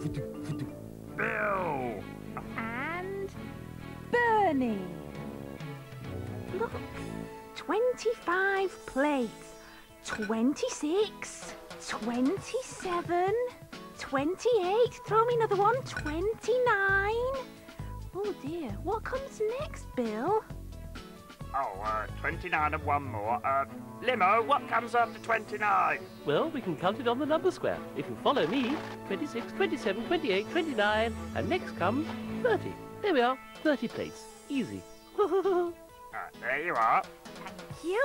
Bill! And Bernie. Look, 25 plates. 26, 27, 28. Throw me another one. 29. Oh dear, what comes next, Bill? Oh, uh, 29 and one more. Uh, Limo, what comes after 29? Well, we can count it on the number square. If you follow me, 26, 27, 28, 29, and next comes 30. There we are, 30 plates. Easy. Uh, there you are. Thank you.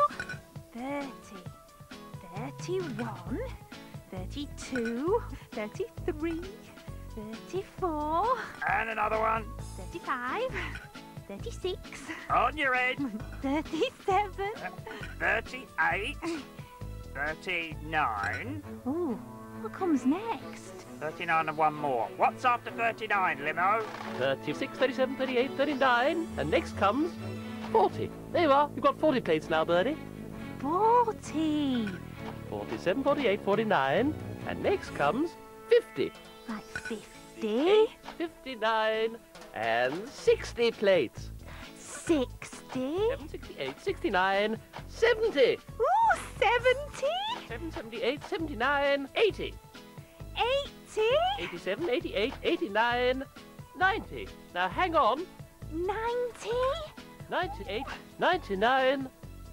30, 31, 32, 33, 34, And another one. 35, 36, On your head. 37. Uh, 38. 39. Ooh, what comes next? 39 and one more. What's after 39, Limo? 36, 37, 38, 39, and next comes 40. There you are, you've got 40 plates now, Bernie. 40. 47, 48, 49, and next comes 50. Like 50, 59, and 60 plates. 60. 7, 68, 69, 70, Ooh, 70. 7, 78, 79, 80, 80. 87, 88, 89, 90. Now hang on. 90. 98, 99,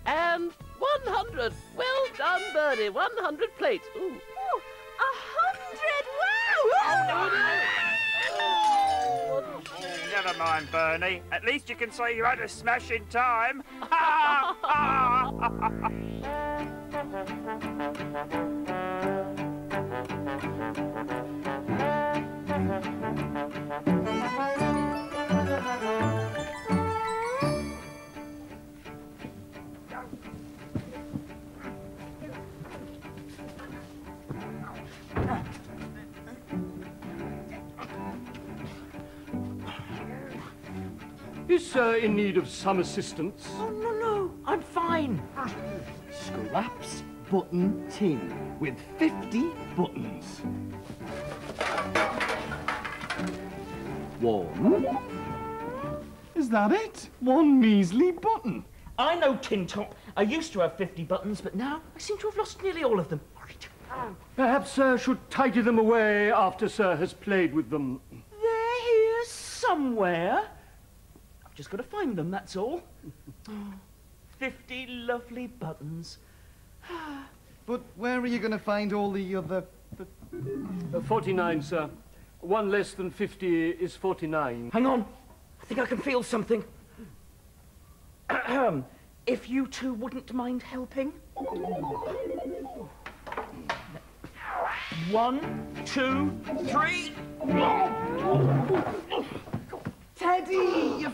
and 100. Well done, Bernie. 100 plates. Ooh. Ooh, a hundred. Wow. Never mind, Bernie. At least you can say you had a smashing time. Sir in need of some assistance? Oh, no, no, I'm fine. Scraps button tin with 50 buttons. One. Is that it? One measly button. I know, Tin Top. I used to have 50 buttons, but now I seem to have lost nearly all of them. Perhaps Sir should tidy them away after Sir has played with them. They're here somewhere. I've just got to find them, that's all. 50 lovely buttons. But where are you going to find all the other... Uh, 49, sir. One less than 50 is 49. Hang on. I think I can feel something. If you two wouldn't mind helping. One, two, three. Teddy! You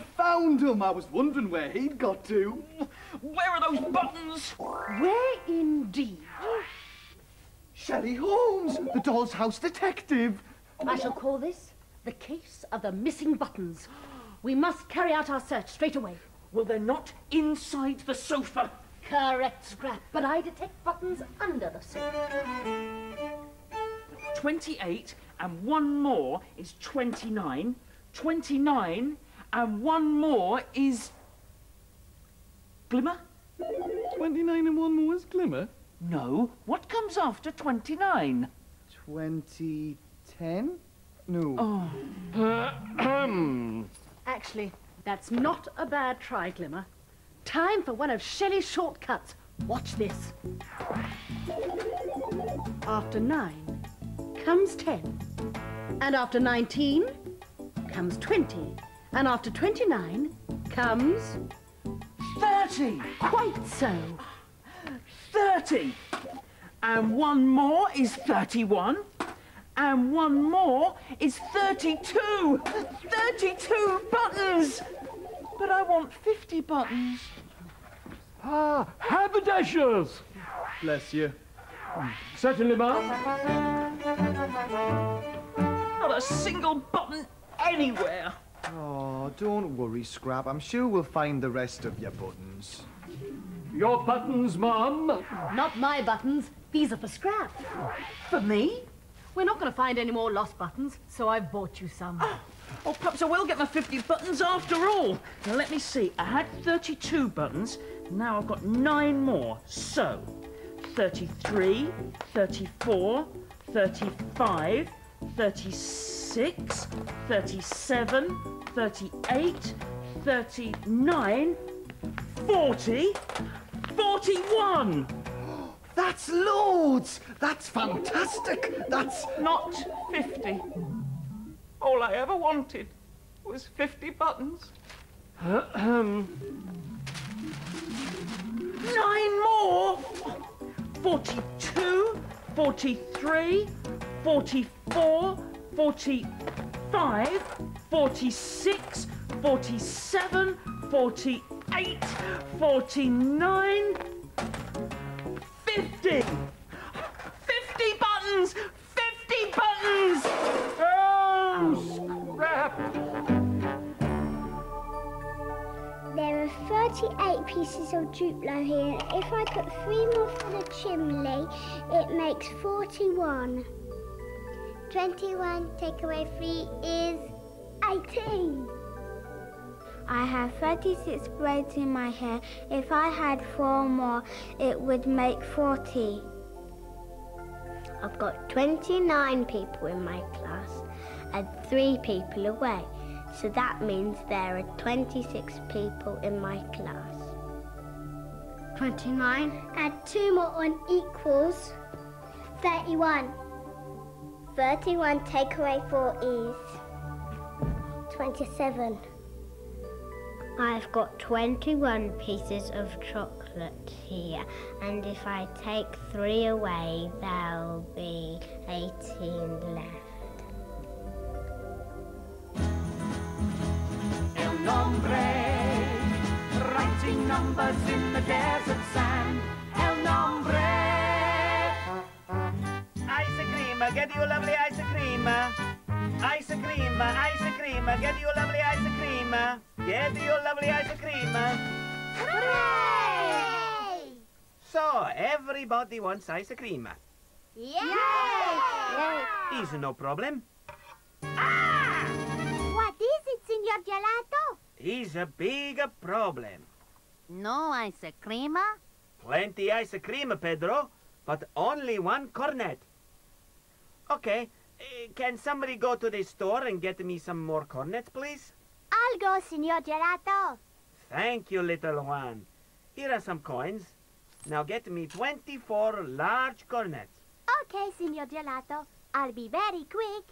found him! I was wondering where he'd got to. Where are those buttons? Where indeed? Shelley Holmes, the Doll's House detective. I shall call this the case of the missing buttons. We must carry out our search straight away. Well, they're not inside the sofa. Correct, Scrap. But I detect buttons under the sofa. 28 and one more is 29. 29 and one more is. Glimmer? 29 and one more is Glimmer. No. What comes after 29? 2010? No. Oh. Actually, that's not a bad try, Glimmer. Time for one of Shelley's shortcuts. Watch this. After nine comes ten. And after 19 comes 20. And after 29 comes 30. quite so. 30. And one more is 31. And one more is 32. 32 buttons. But I want 50 buttons. Ah, haberdashers! Bless you. Certainly, ma'am. Not a single button anywhere. Oh, don't worry, Scrap. I'm sure we'll find the rest of your buttons. Your buttons, ma'am. Not my buttons. These are for Scrap. For me? We're not going to find any more lost buttons, so I've bought you some. Oh, perhaps I will get my 50 buttons after all. Now, let me see. I had 32 buttons. Now I've got nine more. So, 33, 34, 35, 36, 37, 38, 39, 40, 41. That's loads! That's fantastic! That's. Not 50. All I ever wanted was 50 buttons. Nine more! 42, 43, 44, 45, 46, 47, 48, 49, 50! 50 buttons! 50 buttons! Oh, scrap! There are 38 pieces of Duplo here. If I put three more for the chimney, it makes 41. 21 take away 3 is 18. I have 36 braids in my hair. If I had four more, it would make 40. I've got 29 people in my class and three people away. So that means there are 26 people in my class. 29. Add two more on equals 31. 31 take away 4 is 27. I've got 21 pieces of chocolate here, and if I take three away, there'll be 18 left. El nombre, writing numbers get you lovely ice cream. Uh. Ice cream, uh, ice cream, uh. get you lovely ice cream. Get you lovely ice cream. Hooray! So, everybody wants ice cream. Yay! Is no problem. Ah! What is it, Signor Gelato? Is a big problem. No ice cream? Plenty ice cream, Pedro, but only one cornet. Okay, eh, can somebody go to the store and get me some more cornets, please? I'll go, Signor Gelato. Thank you, little Juan. Here are some coins. Now get me 24 large cornets. Okay, Signor Gelato. I'll be very quick.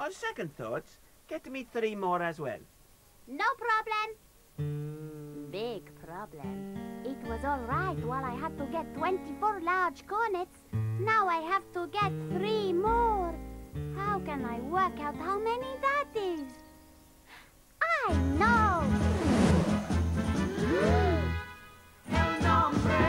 On second thoughts, get me three more as well. No problem. Big problem. It was all right while I had to get 24 large cornets. Now I have to get three more. How can I work out how many that is? I know! El Nombre!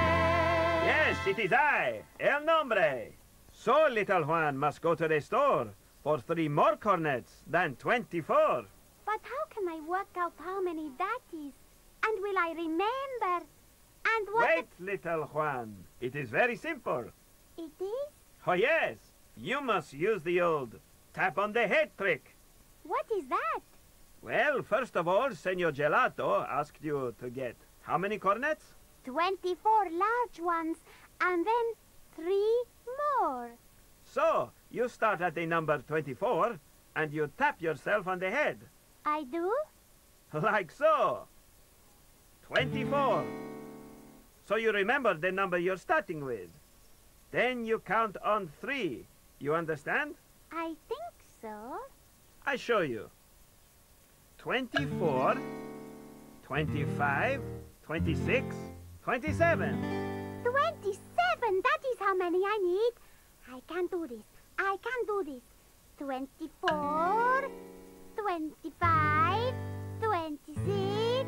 Yes, it is I, El Nombre. So little Juan must go to the store for three more cornets than 24. But how can I work out how many that is? And will I remember? And what Wait, little Juan. It is very simple. It is? Oh, yes. You must use the old tap on the head trick. What is that? Well, first of all, Senor Gelato asked you to get how many cornets? 24 large ones, and then three more. So, you start at the number 24 and you tap yourself on the head. I do? Like so. 24. So you remember the number you're starting with. Then you count on three. You understand? I think so. I show you. 24, 25, 26, 27. 27, that is how many I need. I can do this. I can do this. 24, 25, 26,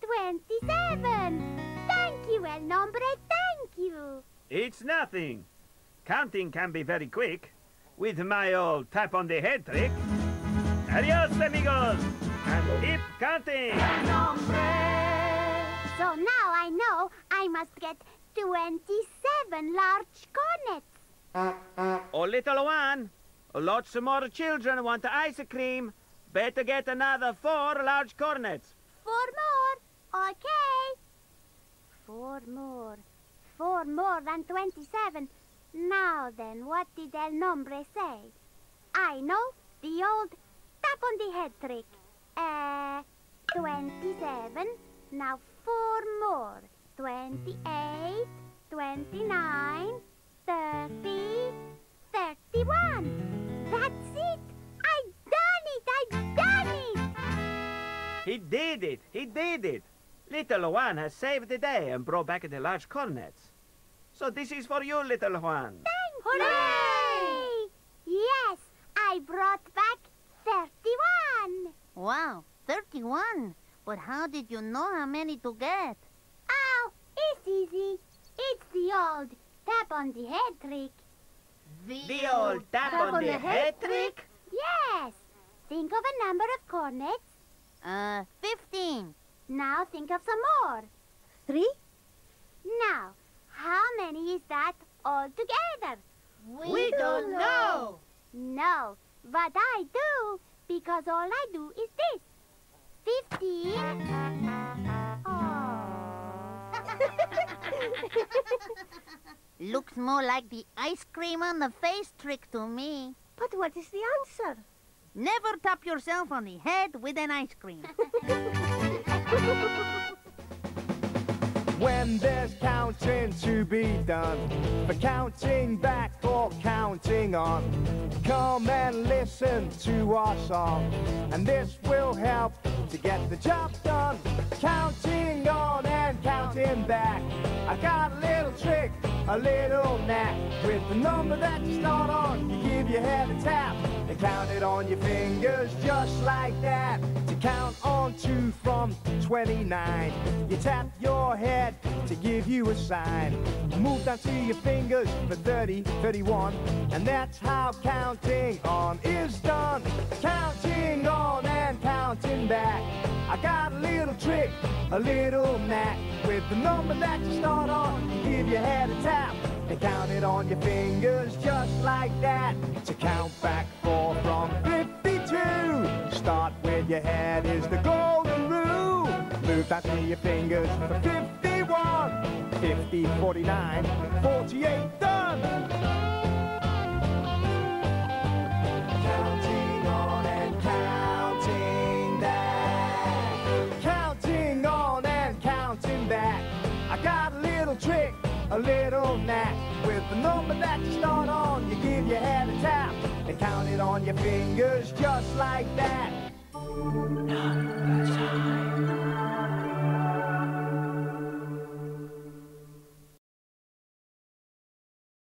27. Thank you, El Nombre, thank you. It's nothing. Counting can be very quick. With my old tap on the head trick. Adios, amigos. And keep counting. So now I know I must get 27 large cornets. Oh, little one, lots more children want ice cream. Better get another four large cornets. Four more. Okay. Four more. Four more than 27. Now then, what did El Nombre say? I know. The old tap on the head trick. Uh, 27. Now four more. 28, 29, 30, 31. That's it. I've done it. I've done it. He did it! He did it! Little Juan has saved the day and brought back the large cornets. So this is for you, little Juan. Hooray! Yes, I brought back 31. Wow, 31. But how did you know how many to get? Oh, it's easy. It's the old tap on the head trick. The old tap, on, the, head trick? Yes. Think of a number of cornets. Uh, 15. Now think of some more. Three? Now, how many is that all together? We don't know. No, but I do, because all I do is this. Fifteen. Oh. Looks more like the ice cream on the face trick to me. but what is the answer? Never tap yourself on the head with an ice cream. when there's counting to be done, for counting back or counting on. Come and listen to our song, and this will help to get the job done. Counting on and counting back. I got a little trick, a little knack. With the number that you start on, you give your head a tap and count it on your fingers just like that. To count on two from 29, you tap your head to give you a sign. Move down to your fingers for 30, 31, and that's how counting on is done. Counting on and counting back. I got a little trick, a little knack. With the number that you start on, give your head a tap count it on your fingers just like that. To count back four from 52. Start with your head is the golden rule. Move back to your fingers for 51. 50, 49, 48, done. Number that you start on, you give your head a tap and count it on your fingers just like that. Number